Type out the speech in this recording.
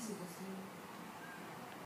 físicos.